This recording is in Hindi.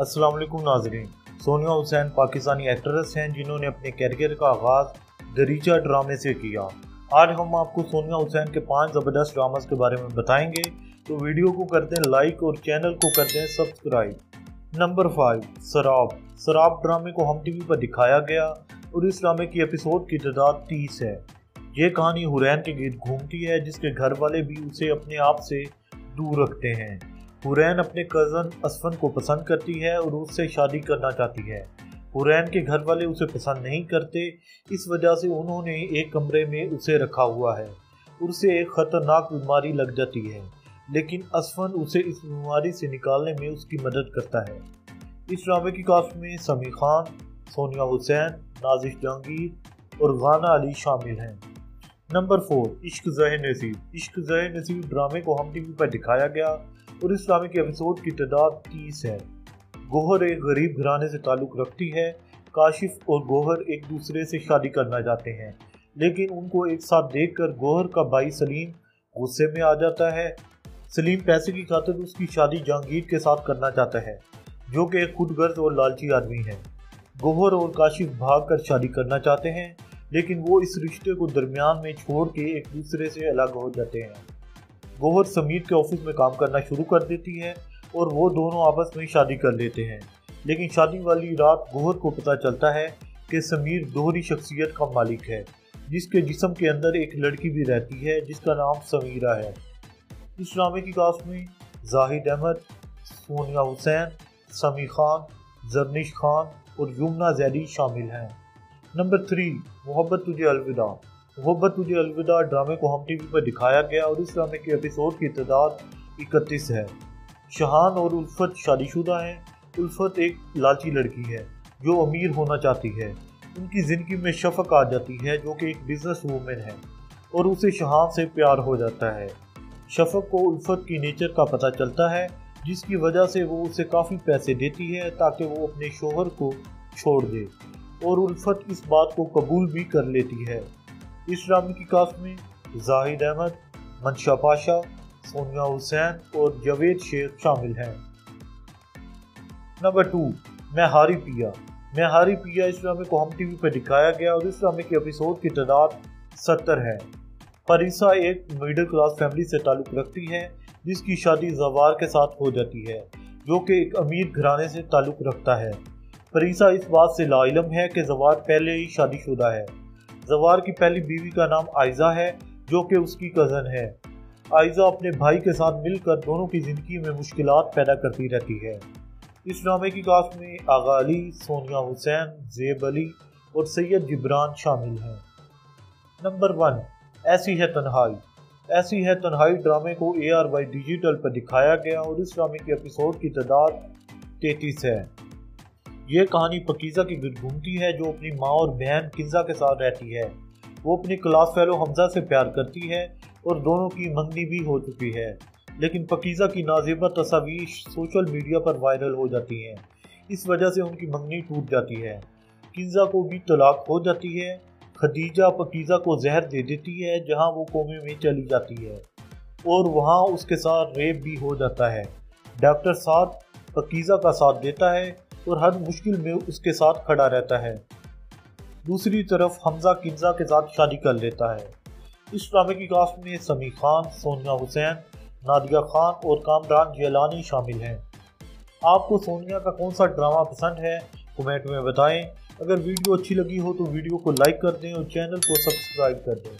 अस्सलाम वालेकुम नाजरीन। सोनिया हुसैन पाकिस्तानी एक्ट्रेस हैं जिन्होंने अपने कैरियर का आगाज़ दरीचा ड्रामे से किया। आज हम आपको सोनिया हुसैन के पाँच ज़बरदस्त ड्रामास के बारे में बताएँगे। तो वीडियो को कर दें लाइक और चैनल को कर दें सब्सक्राइब। नंबर फाइव, शराब। शराब ड्रामे को हम टीवी पर दिखाया गया और इस ड्रामे की एपिसोड की तादाद तीस है। ये कहानी हुरैन के गिर्द घूमती है, जिसके घर वाले भी उसे अपने आप से दूर रखते हैं। हुरैन अपने कज़न असफन को पसंद करती है और उससे शादी करना चाहती है। हुरैन के घर वाले उसे पसंद नहीं करते, इस वजह से उन्होंने एक कमरे में उसे रखा हुआ है उसे एक ख़तरनाक बीमारी लग जाती है, लेकिन असफन उसे इस बीमारी से निकालने में उसकी मदद करता है। इस ड्रामे की कास्ट में समी खान, सोनिया हुसैन, नाजिश जहांगीर और गाना अली शामिल हैं। नंबर फोर इश्क जह नसीब। इश्क जह नसीब ड्रामे को हम टीवी पर दिखाया गया और इस ड्रामे के एपिसोड की तादाद तीस है। गोहर एक गरीब घराने से ताल्लुक़ रखती है। काशिफ और गोहर एक दूसरे से शादी करना चाहते हैं। लेकिन उनको एक साथ देखकर गोहर का भाई सलीम गुस्से में आ जाता है। सलीम पैसे की खातिर उसकी शादी जहांगीर के साथ करना चाहता है, जो कि एक खुदगर्ज और लालची आदमी है। गोहर और काशिफ भाग कर शादी करना चाहते हैं, लेकिन वो इस रिश्ते को दरमियान में छोड़ के एक दूसरे से अलग हो जाते हैं। गोहर समीर के ऑफ़िस में काम करना शुरू कर देती है और वो दोनों आपस में शादी कर लेते हैं। लेकिन शादी वाली रात गोहर को पता चलता है कि समीर दोहरी शख्सियत का मालिक है, जिसके जिसम के अंदर एक लड़की भी रहती है, जिसका नाम समीरा है। इस ड्रामे की कास्ट में जाहिद अहमद, सोनिया हुसैन, समी खान, जरनिश खान और यमुना जैदी शामिल हैं। नंबर थ्री, मोहब्बत तुझे अलविदा। मोहब्बत, तुझे अलविदा, ड्रामे को हम टीवी पर दिखाया गया और इस ड्रामे के एपिसोड की तादाद इकतीस है। शहान और उल्फत शादीशुदा हैं। उल्फत एक लालची लड़की है, जो अमीर होना चाहती है। उनकी ज़िंदगी में शफक आ जाती है, जो कि एक बिज़नेस वूमेन है और उसे शहान से प्यार हो जाता है। शफक को उल्फत की नेचर का पता चलता है, जिसकी वजह से वो उसे काफ़ी पैसे देती है ताकि वो अपने शोहर को छोड़ दे और उल्फत इस बात को कबूल भी कर लेती है। इस ड्रामे की कास्ट में जाहिद अहमद मंशा पाशा, सोनिया हुसैन और जवेद शेख शामिल हैं। नंबर टू, मैं हारी पिया। मैं हारी पिया इस ड्रामे को हम टीवी पर दिखाया गया और इस ड्रामे के एपिसोड की तादाद सत्तर है। परिसा एक मिडिल क्लास फैमिली से ताल्लुक़ रखती है, जिसकी शादी जवार के साथ हो जाती है, जो कि एक अमीर घराने से ताल्लुक़ रखता है। परिसा इस बात से लाइलम है कि जवार पहले ही शादीशुदा है। जवार की पहली बीवी का नाम आयजा है, जो कि उसकी कज़न है। आयजा अपने भाई के साथ मिलकर दोनों की ज़िंदगी में मुश्किल पैदा करती रहती है। इस ड्रामे की कास्ट में आगा अली, सोनिया हुसैन, जेब अली और सैयद जिब्रान शामिल हैं। नंबर वन ऐसी है तन्हाई। ऐसी है तन्हाई ड्रामे को ए आर वाई डिजिटल पर दिखाया गया और इस ड्रामे के एपिसोड की तादाद तैतीस है। ये कहानी पकीज़ा की गिर घूमती है जो अपनी माँ और बहन किन्जा के साथ रहती है। वो अपनी क्लास फेलो हमजा से प्यार करती है और दोनों की मंगनी भी हो चुकी है। लेकिन पकीज़ा की नाजिबा तस्वीर सोशल मीडिया पर वायरल हो जाती हैं। इस वजह से उनकी मंगनी टूट जाती है। किन्जा को भी तलाक हो जाती है। खदीजा पकीज़ा को जहर दे देती है, जहाँ वो कोमे में चली जाती है। और वहाँ उसके साथ रेप भी हो जाता है। डॉक्टर साथ पकीज़ा का साथ देता है। और हर मुश्किल में उसके साथ खड़ा रहता है। दूसरी तरफ़ हमजा किन्जा के साथ शादी कर लेता है। इस ड्रामे की कास्ट में समी खान, सोनिया हुसैन, नादिया खान और कामरान जेलानी शामिल हैं। आपको सोनिया का कौन सा ड्रामा पसंद है, कमेंट में बताएँ। अगर वीडियो अच्छी लगी हो तो वीडियो को लाइक कर दें और चैनल को सब्सक्राइब कर दें।